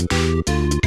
Música